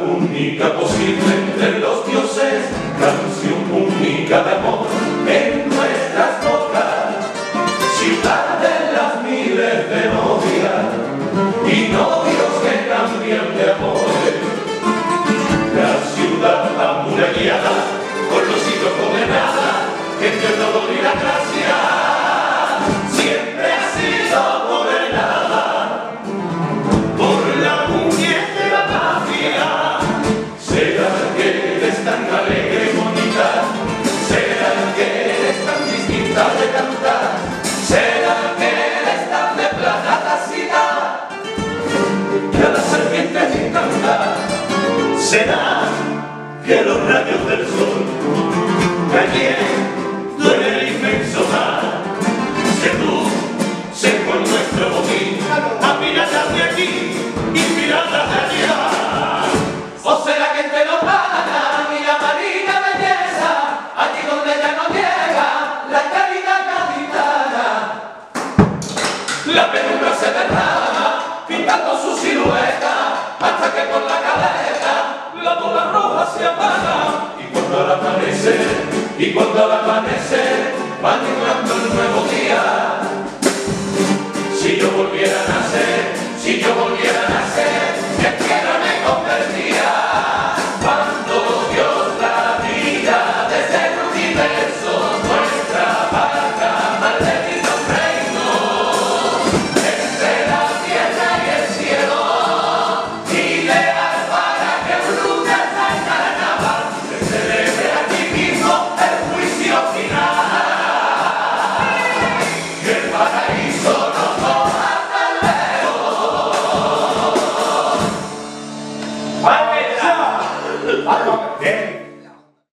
única posible entre los dioses, canción única de amor en nuestras bocas, ciudad de las miles de novias y novios que cambian de amores. La ciudad amurallada, con los hijos condenadas, que todo y la gracia, ¿Será que los rayos del sol amanecer y cuando al amanecer va llegando el nuevo día. Si yo volviera a nacer, si yo volviera a nacer, en tierra me convertía. Cuando Dios la vida desde el universo